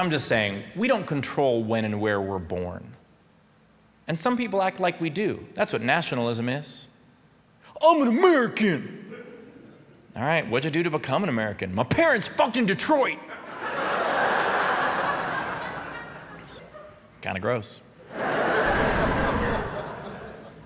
I'm just saying, we don't control when and where we're born. And some people act like we do. That's what nationalism is. I'm an American. All right, what'd you do to become an American? My parents fucked in Detroit. kind of gross.